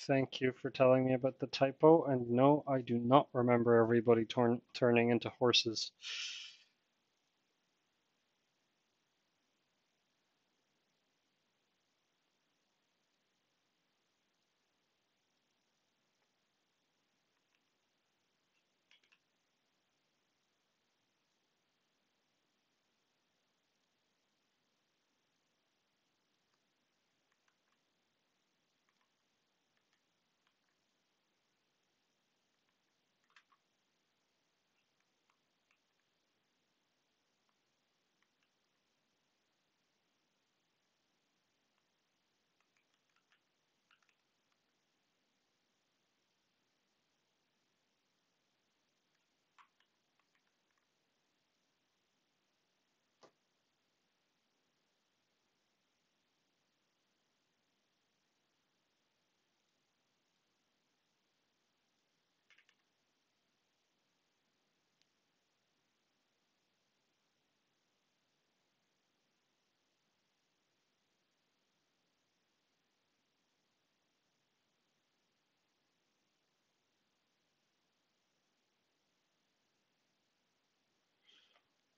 Thank you for telling me about the typo. And no, I do not remember everybody turn, turning into horses.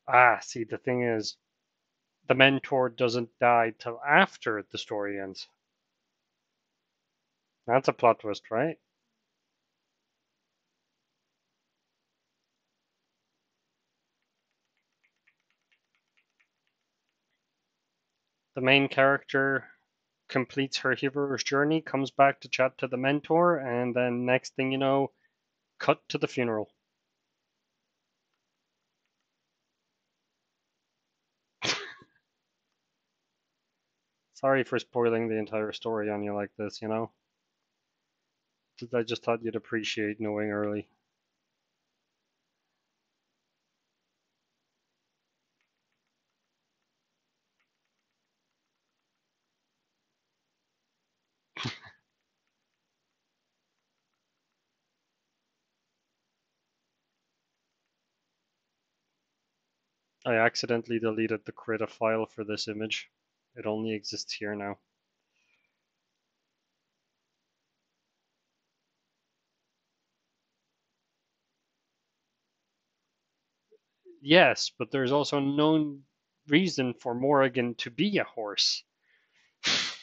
Ah, see, the thing is, the mentor doesn't die till after the story ends. That's a plot twist, right? The main character completes her hero's journey, comes back to chat to the mentor, and then next thing you know, cut to the funeral. Sorry for spoiling the entire story on you like this, you know? I just thought you'd appreciate knowing early. I accidentally deleted the creative file for this image. It only exists here now. Yes, but there's also no reason for Morrigan to be a horse.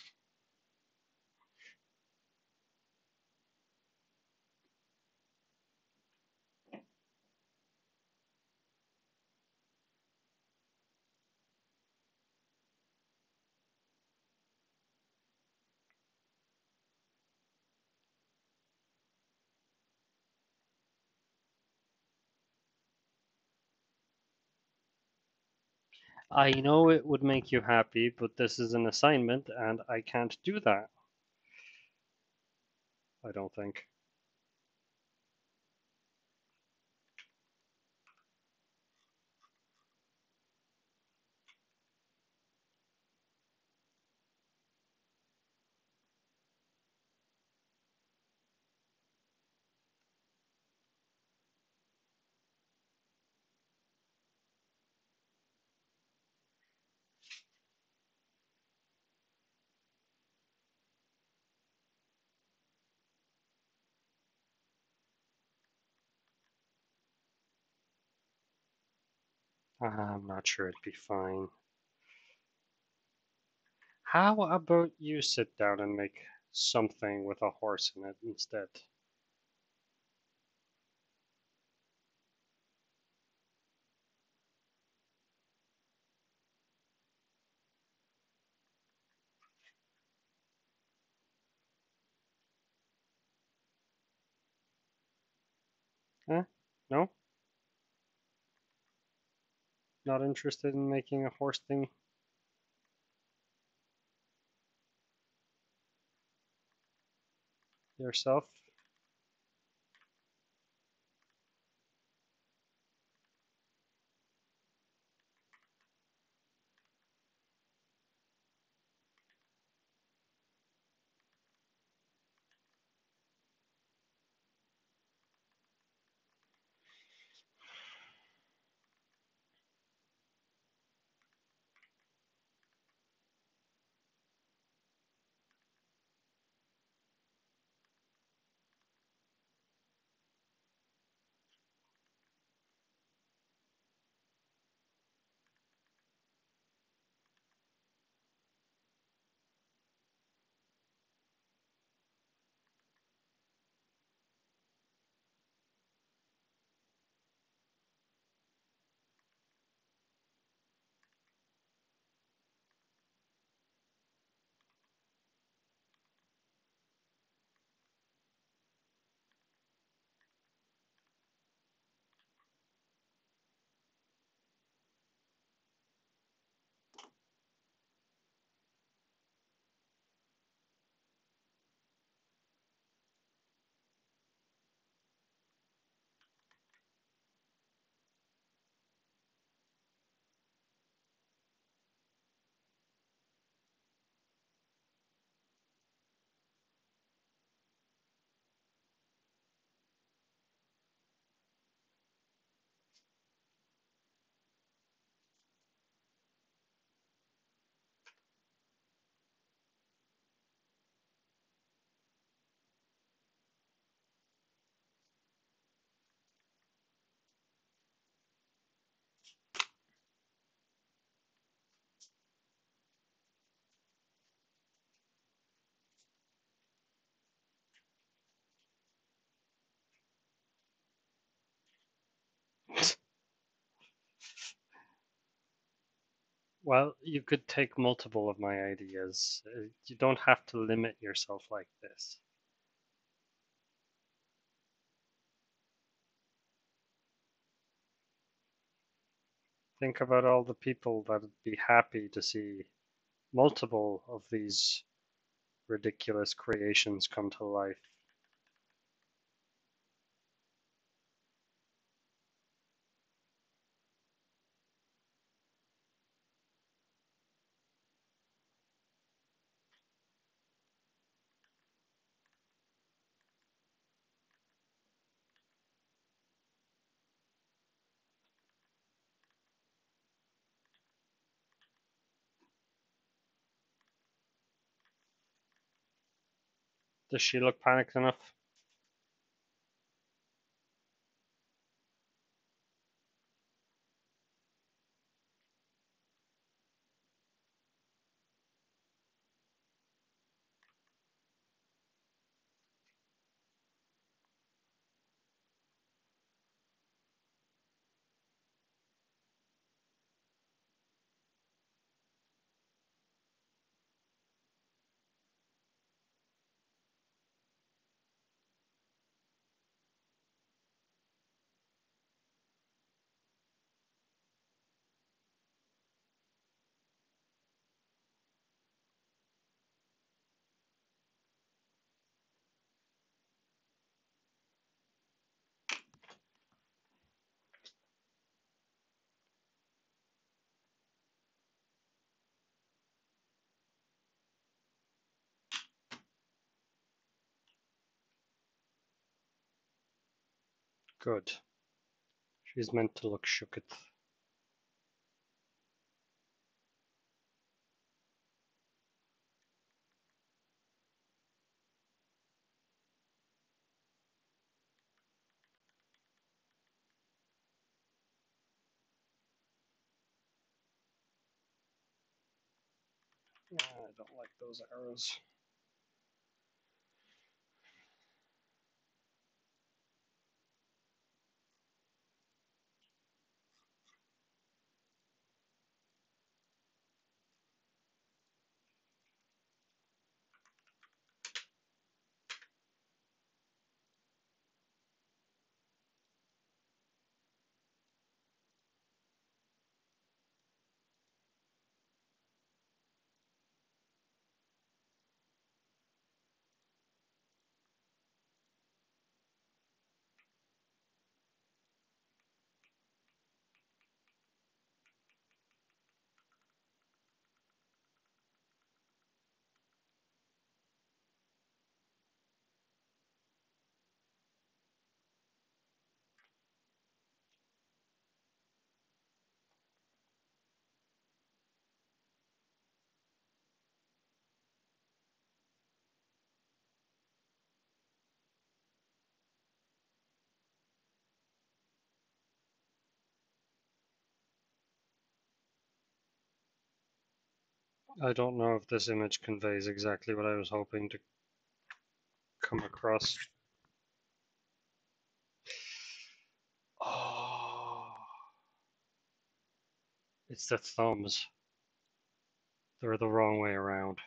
I know it would make you happy, but this is an assignment and I can't do that. I don't think. Um, I'm not sure it'd be fine. How about you sit down and make something with a horse in it instead? Huh? No? Not interested in making a horse thing? Yourself? Well, you could take multiple of my ideas. Uh, You don't have to limit yourself like this. Think about all the people that'd be happy to see multiple of these ridiculous creations come to life. Does she look panicked enough? Good. She's meant to look shooketh. I don't like those arrows. I don't know if this image conveys exactly what I was hoping to come across. Oh, it's the thumbs. They're the wrong way around.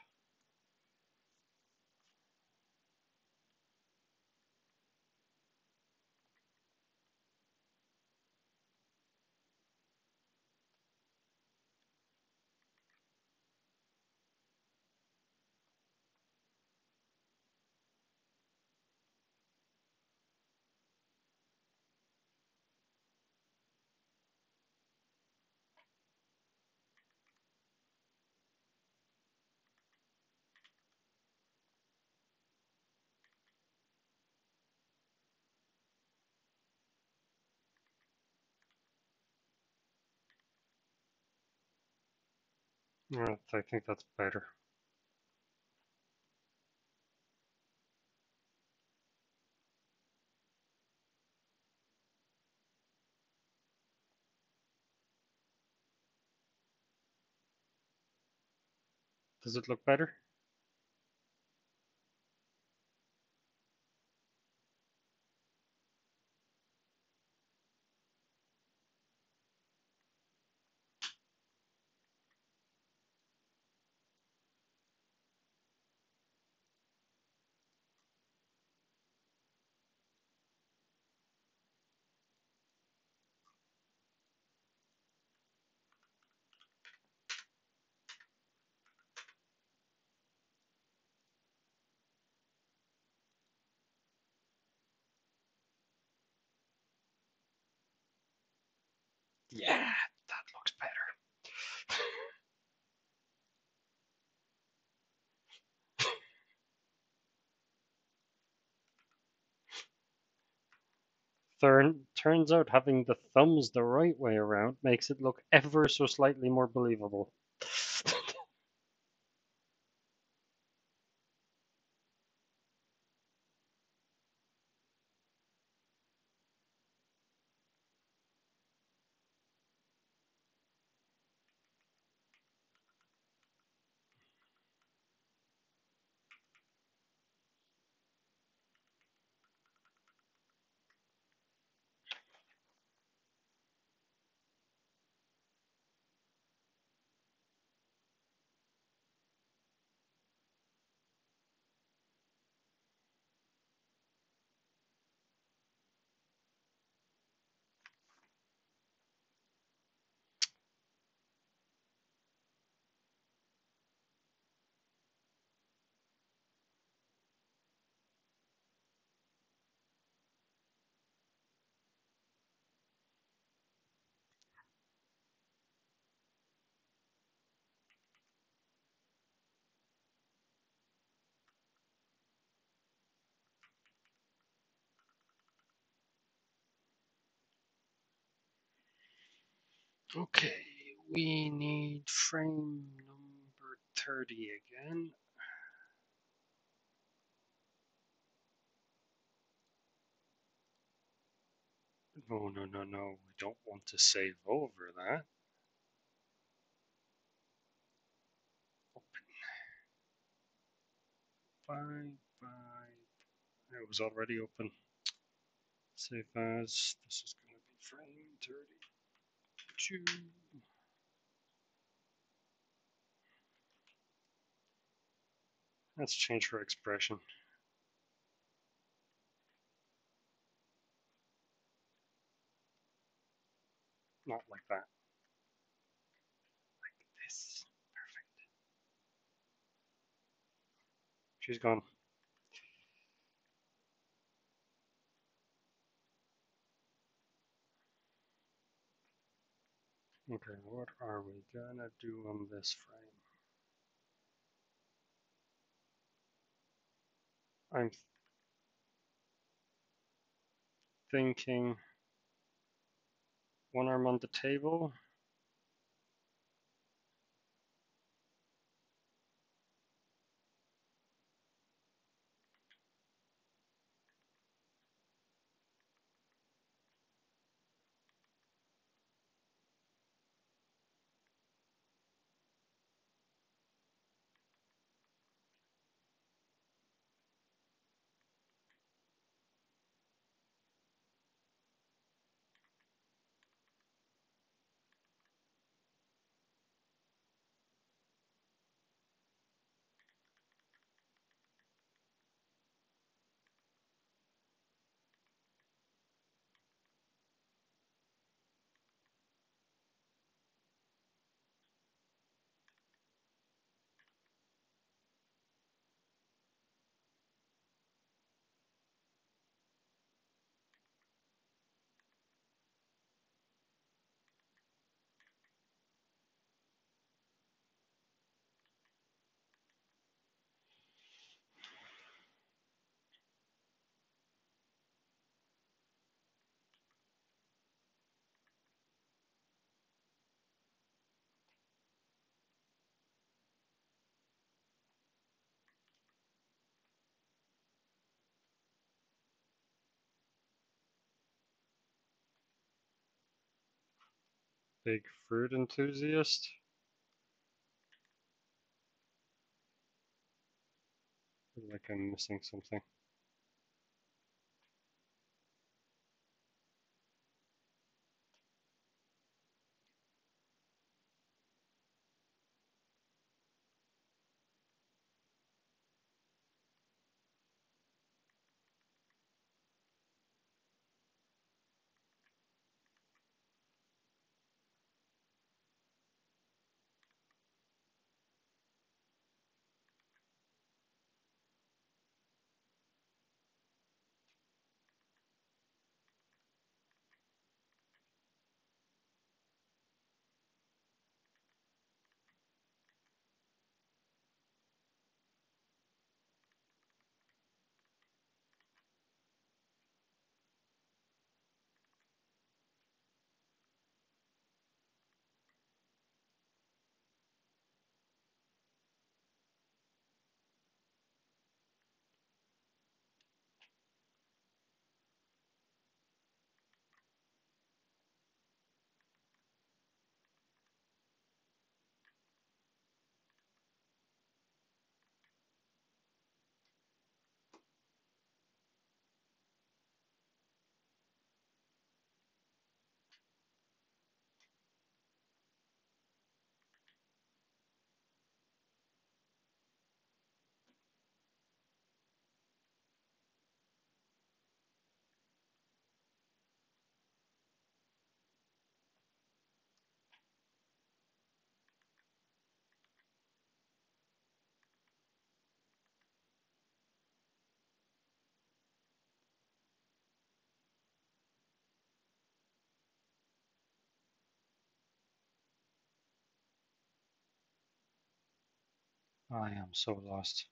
I think that's better. Does it look better? Yeah, that looks better. Turn, turns out having the thumbs the right way around makes it look ever so slightly more believable. Okay, we need frame number 30 again. No, no, no, no, we don't want to save over that. Open. Bye, bye. It was already open. Save as. This is going to be frame 32. Let's change her expression. Not like that. Like this. Perfect. She's gone. Okay, what are we gonna do on this frame? I'm thinking one arm on the table. Big fruit enthusiast. Like I'm missing something. I am so lost.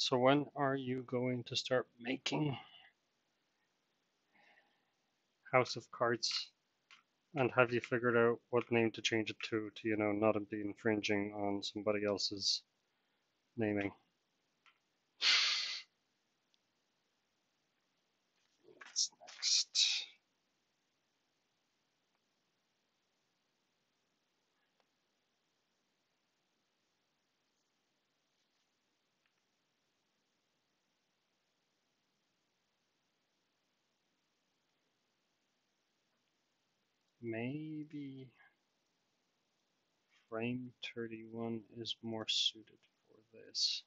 So when are you going to start making House of Cards? And have you figured out what name to change it to, to, you know, not be infringing on somebody else's naming? Maybe frame 31 is more suited for this.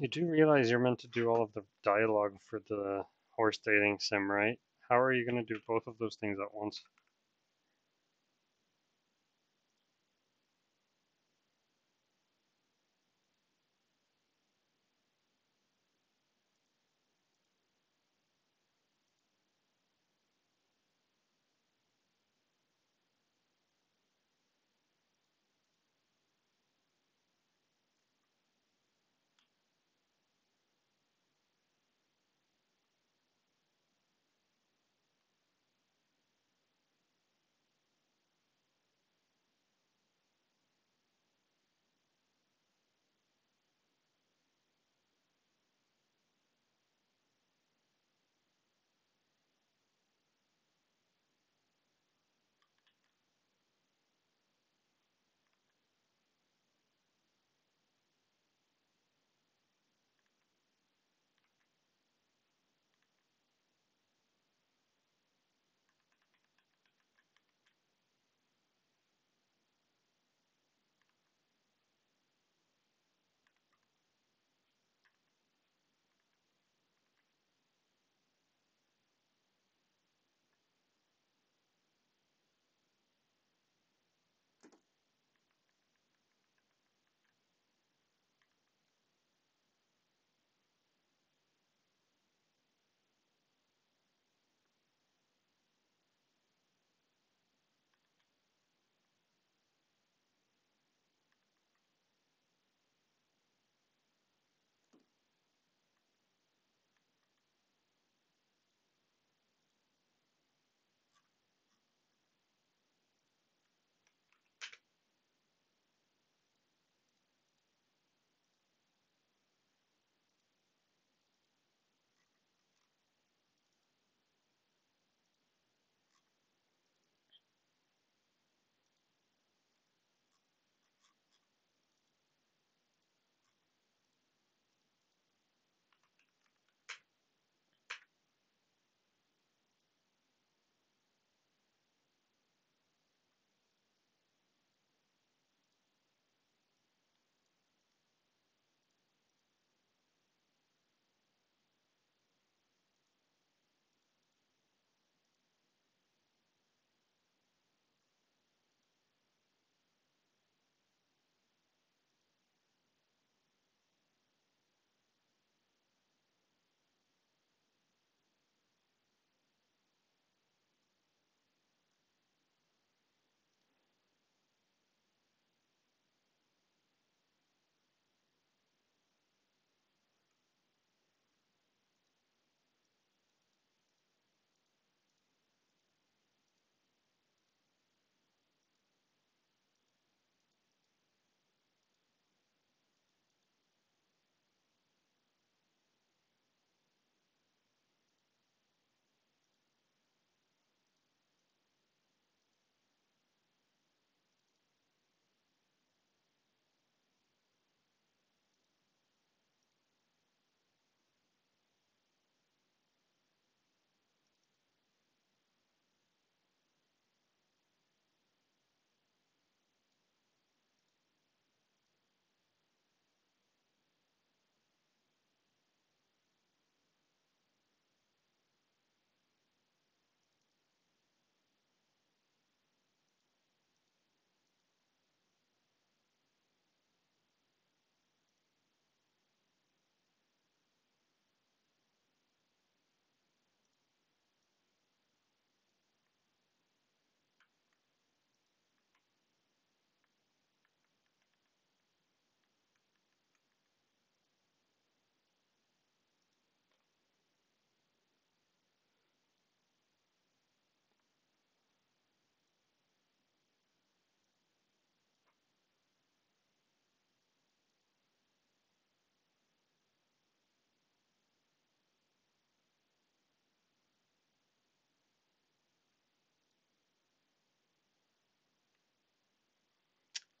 You do realize you're meant to do all of the dialogue for the horse dating sim, right? How are you going to do both of those things at once?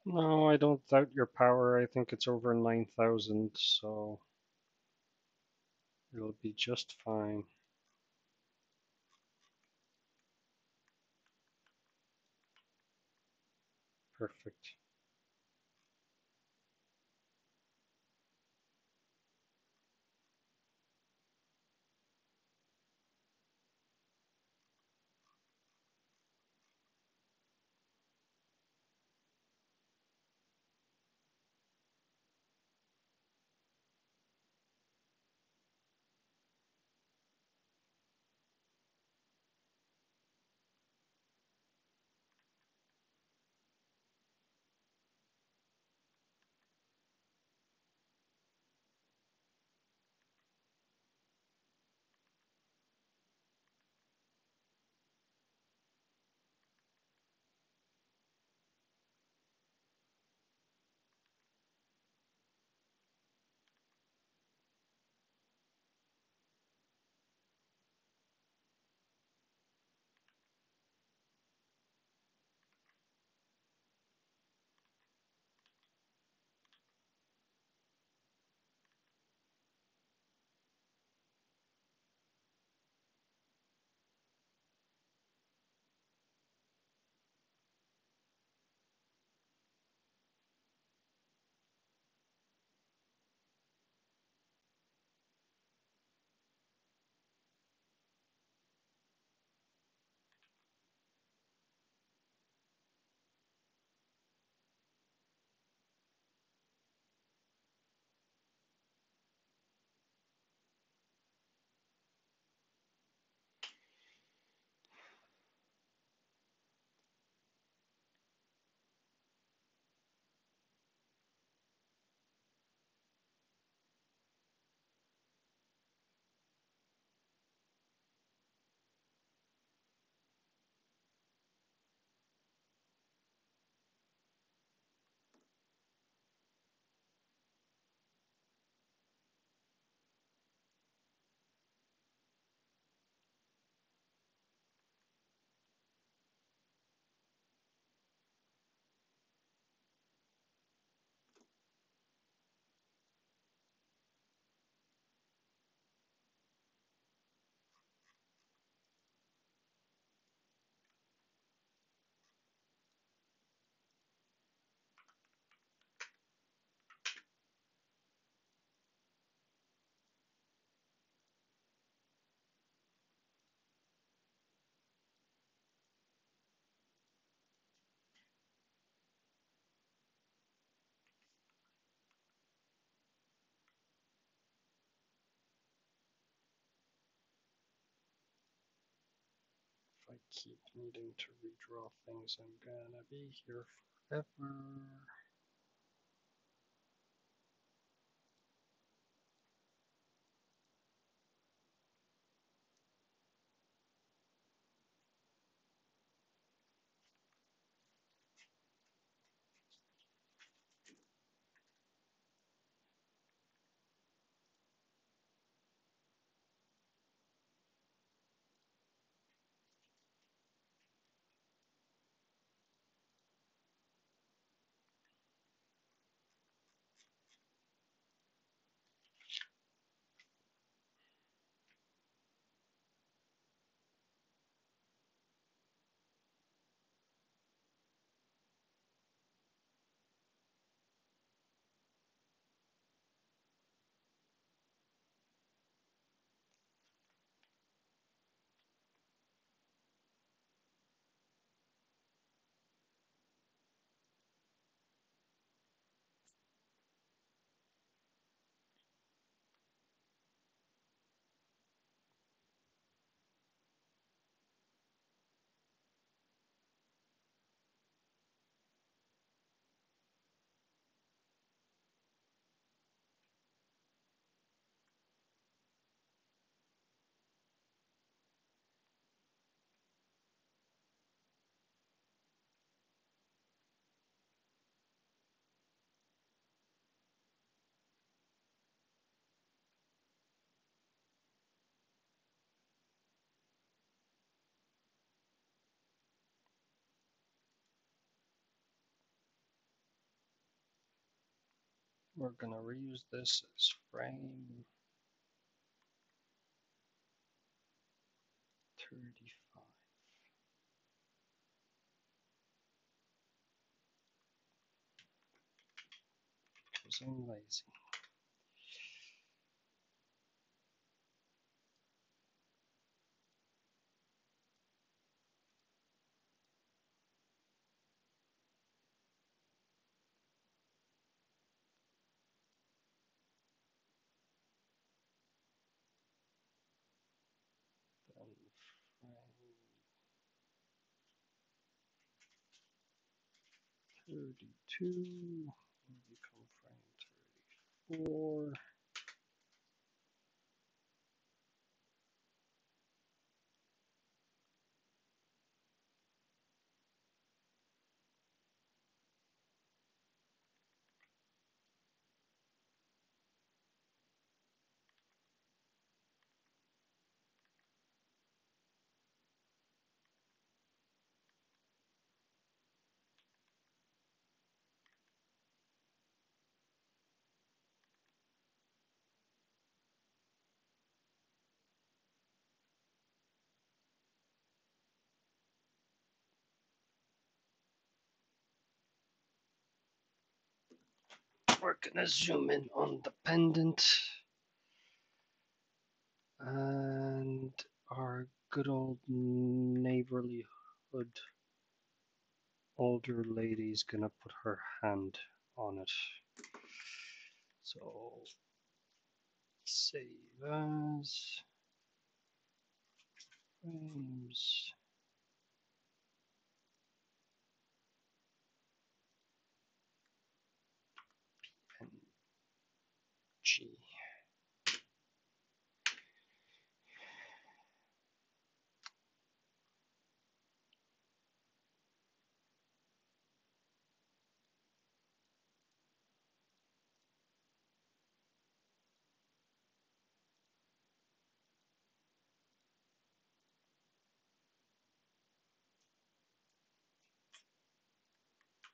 No, I don't doubt your power. I think it's over 9,000, so it'll be just fine. Perfect. Keep needing to redraw things, I'm gonna be here forever. We're gonna reuse this as frame 35. Because I'm lazy. 32 will become frame 34. We're gonna zoom in on the pendant. And our good old neighborly hood older lady's gonna put her hand on it. So save as frames.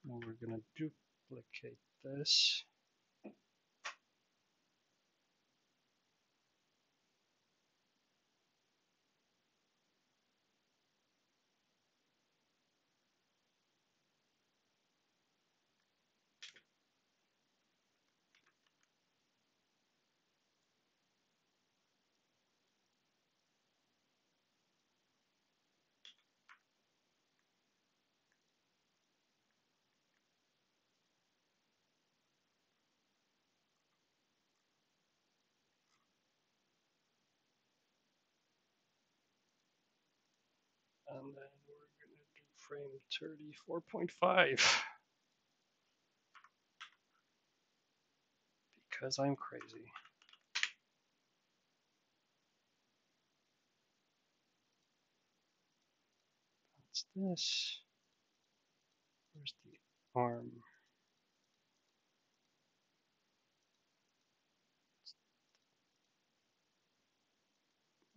Now we're gonna duplicate this. And then we're going to do frame 34.5. Because I'm crazy. That's this. Where's the arm?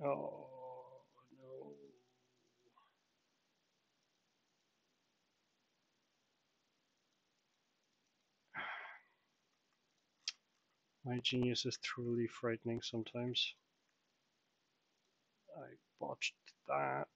Oh My genius is truly frightening sometimes. I botched that.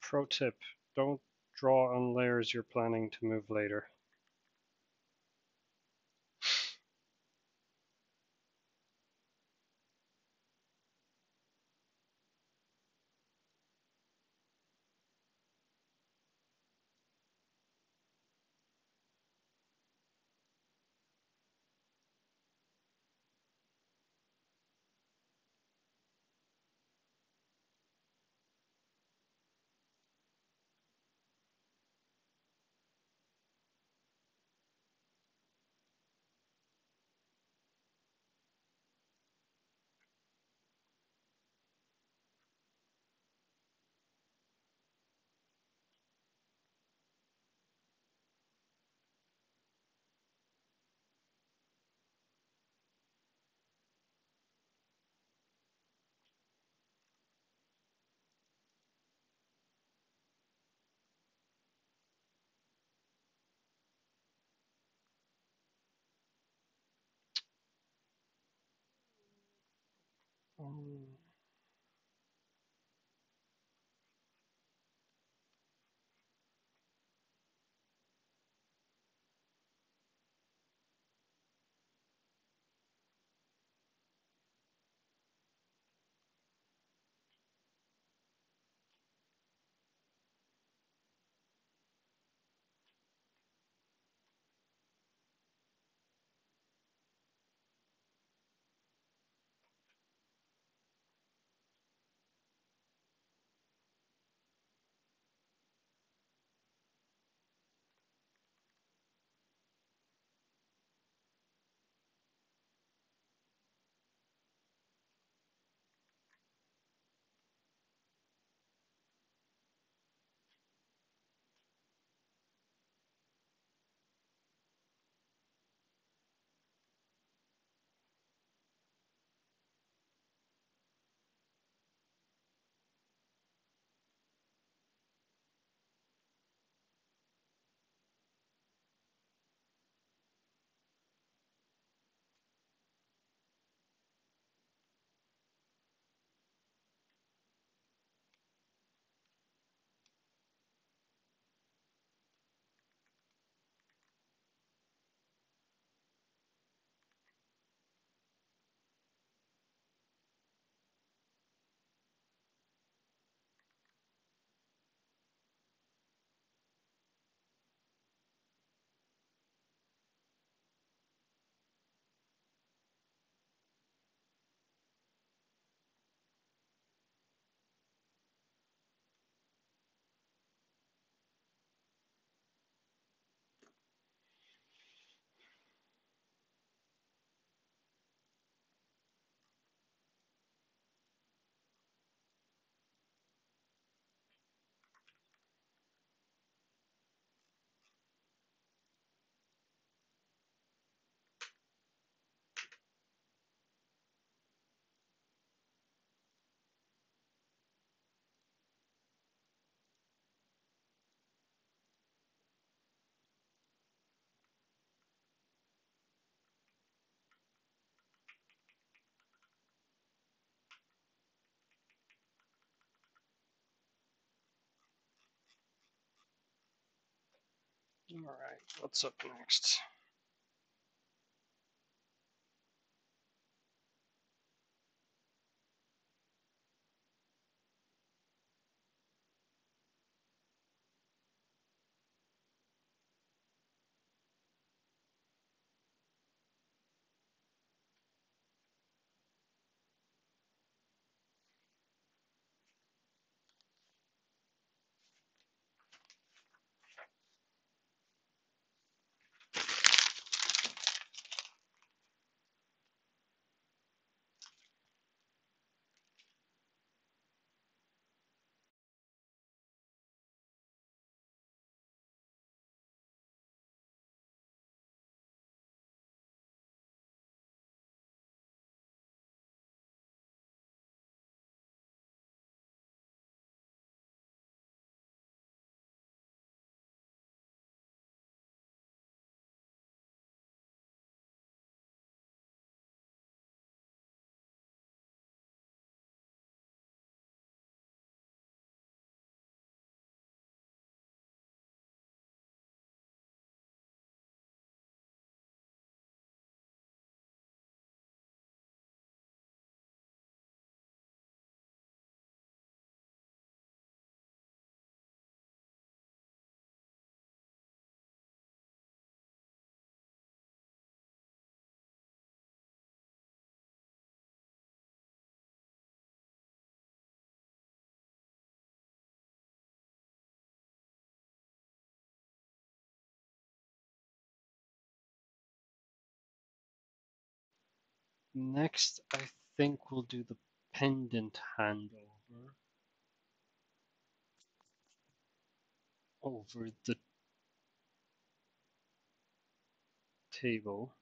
Pro tip, don't draw on layers you're planning to move later. 嗯。All right, what's up next? Next, I think we'll do the pendant handover over the table.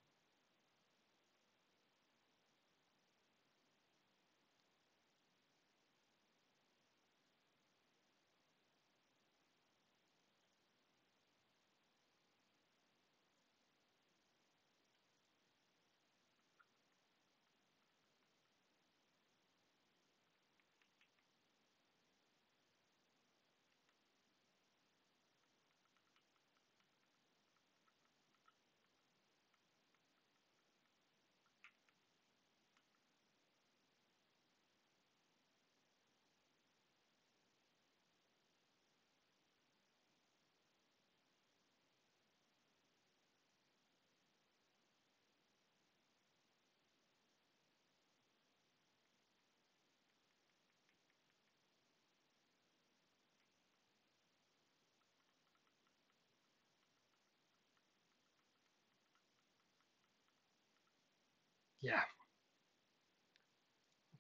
Yeah.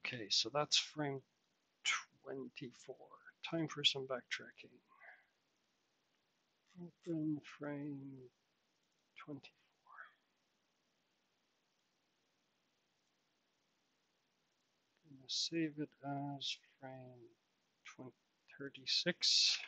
Okay, so that's frame 24. Time for some backtracking. Open frame 24. Gonna save it as frame 20, 36.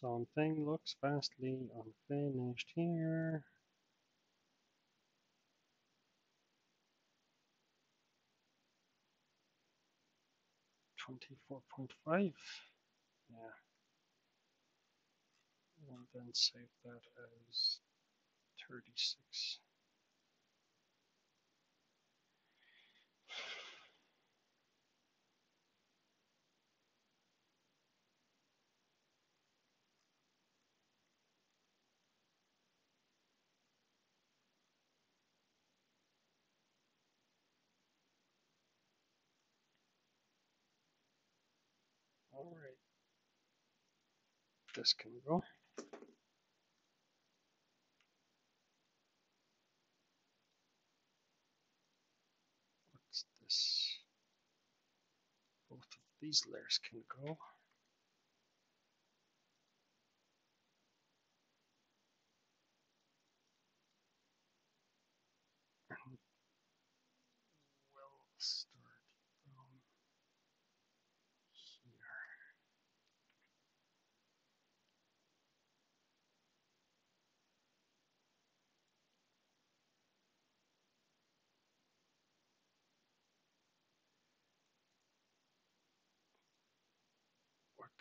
Something looks vastly unfinished here. Twenty-four point five. Yeah. And then save that as thirty-six. All right. This can go. What's this? Both of these layers can go.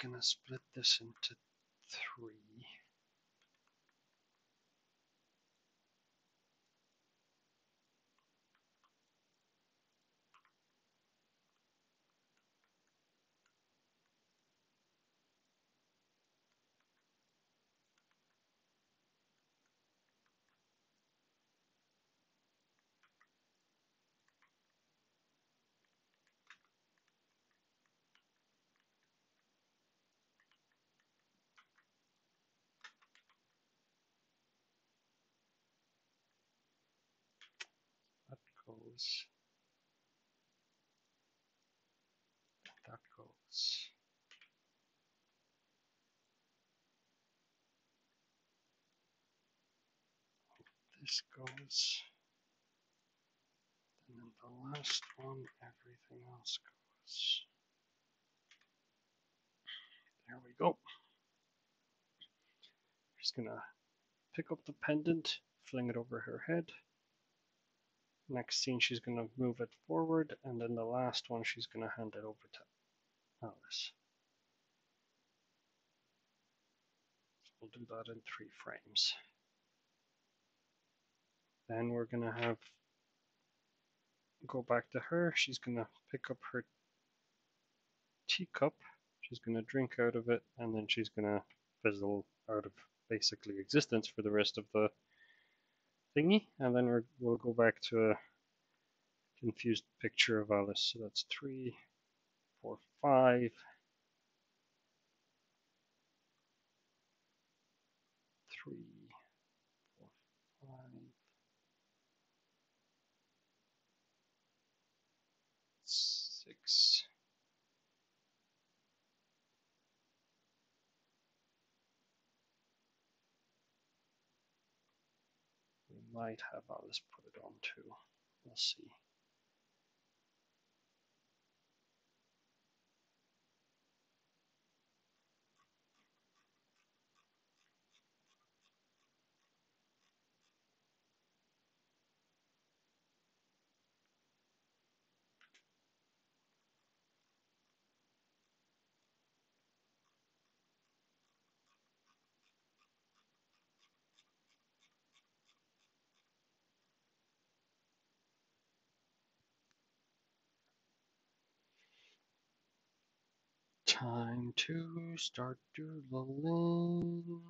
Gonna split this into three. That goes. That goes. This goes. And then the last one, everything else goes. There we go. Just gonna pick up the pendant, fling it over her head. Next scene, she's gonna move it forward, and then the last one, she's gonna hand it over to Alice. We'll do that in three frames. Then we're gonna have go back to her. She's gonna pick up her teacup. She's gonna drink out of it, and then she's gonna fizzle out of basically existence for the rest of the thingy, and then we will go back to a confused picture of Alice. So that's three, four, five, three, might have Alice put it on too. We'll see. Time to start doodling.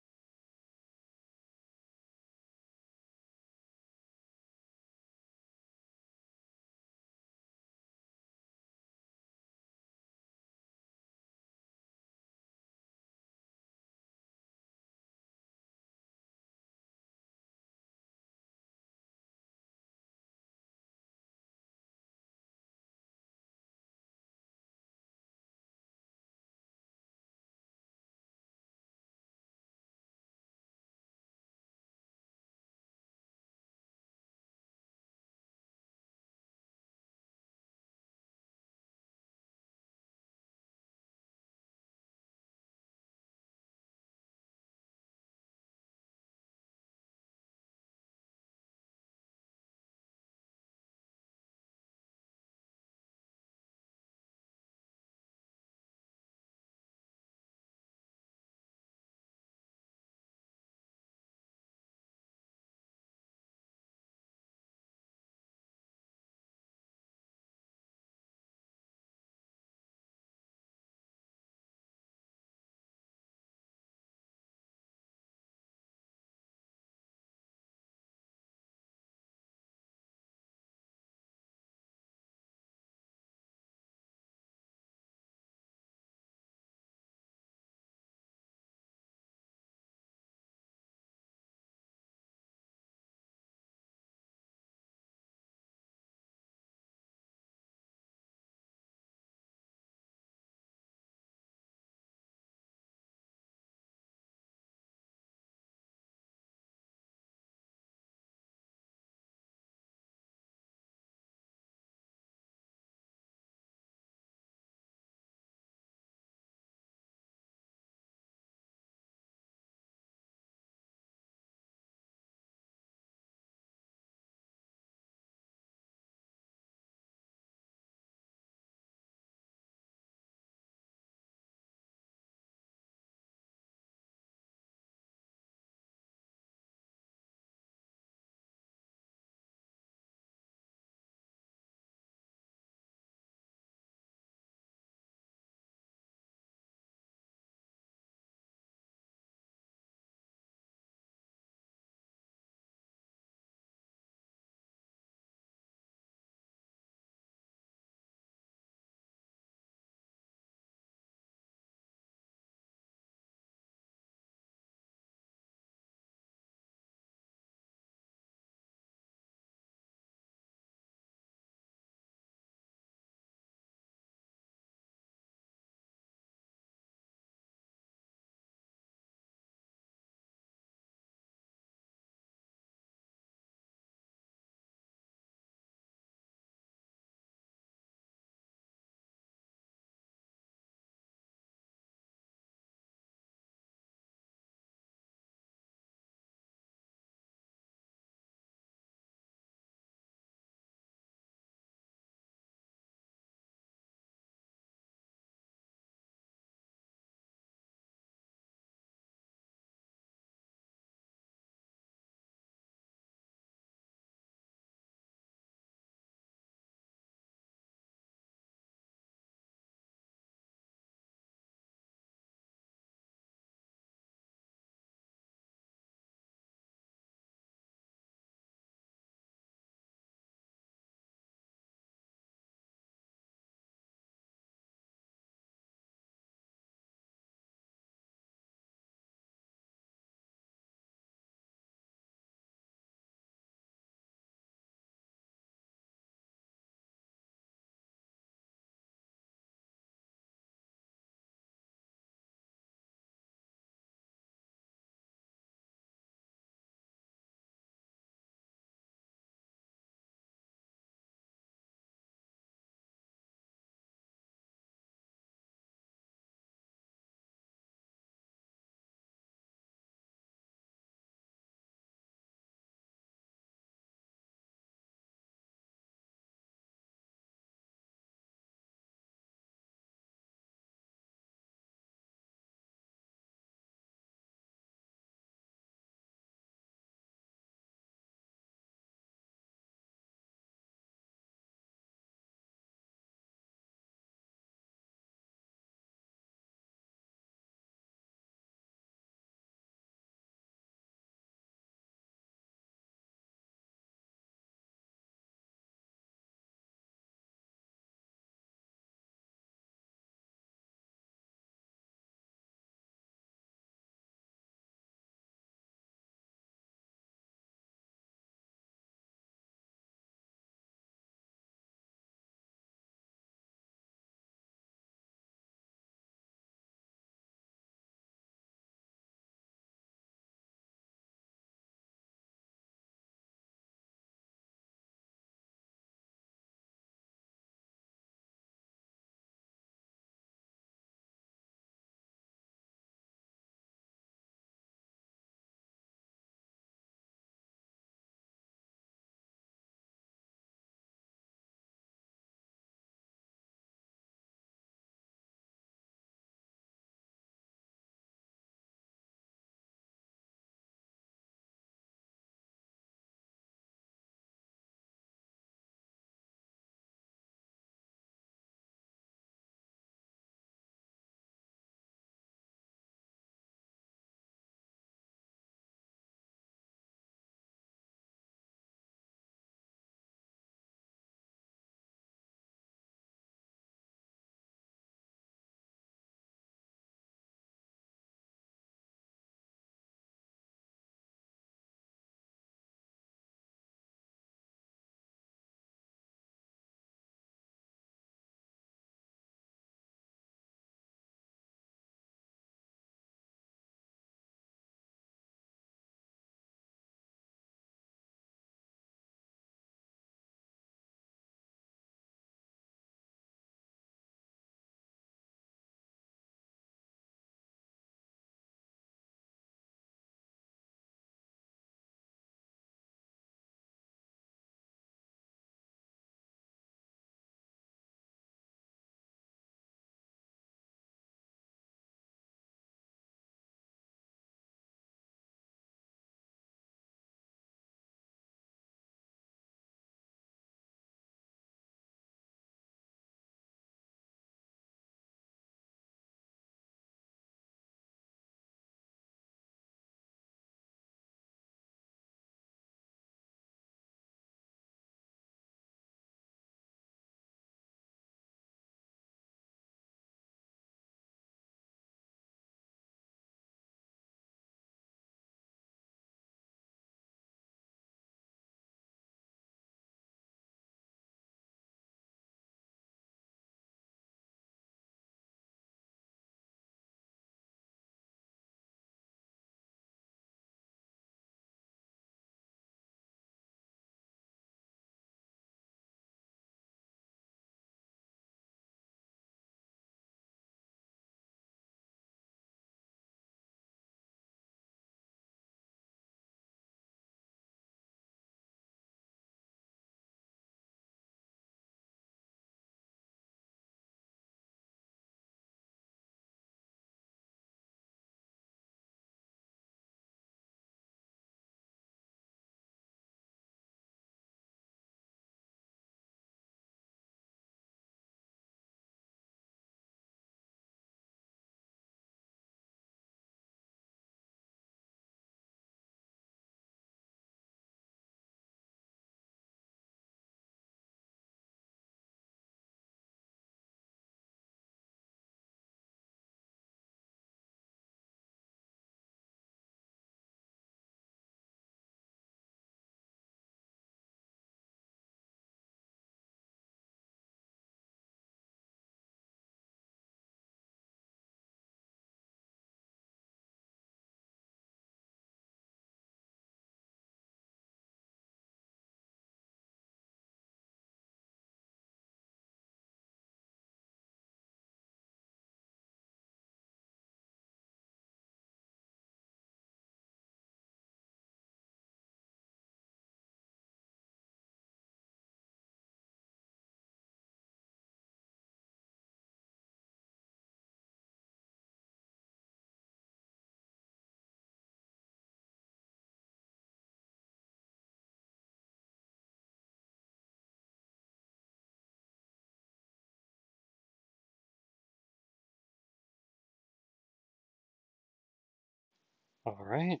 All right.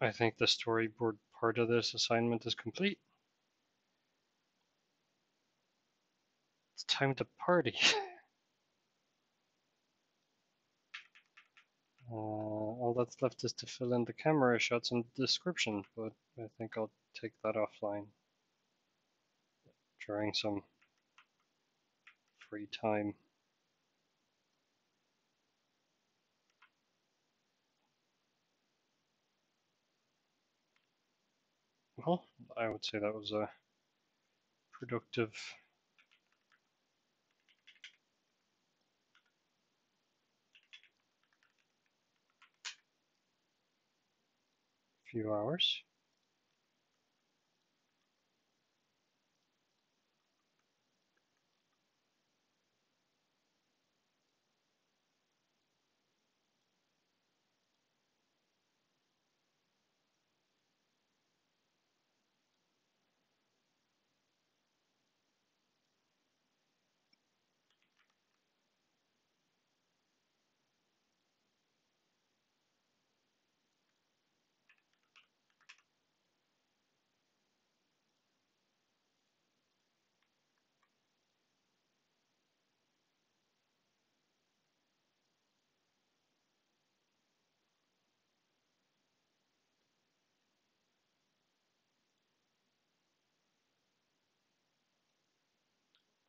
I think the storyboard part of this assignment is complete. It's time to party. uh, all that's left is to fill in the camera shots and description, but I think I'll take that offline during some free time. Well, I would say that was a productive few hours.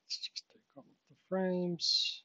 Let's just take off the frames.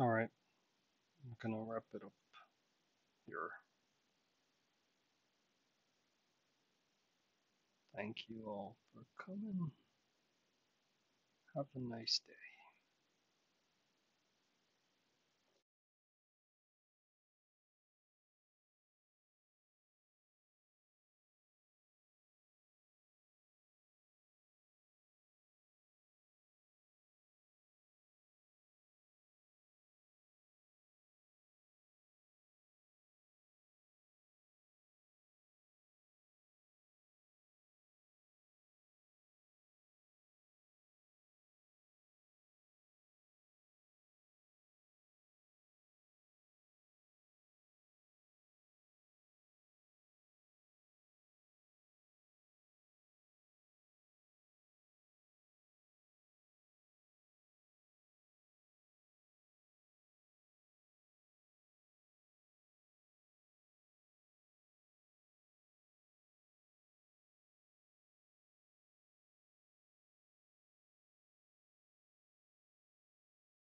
Alright, I'm gonna wrap it up here. Thank you all for coming. Have a nice day.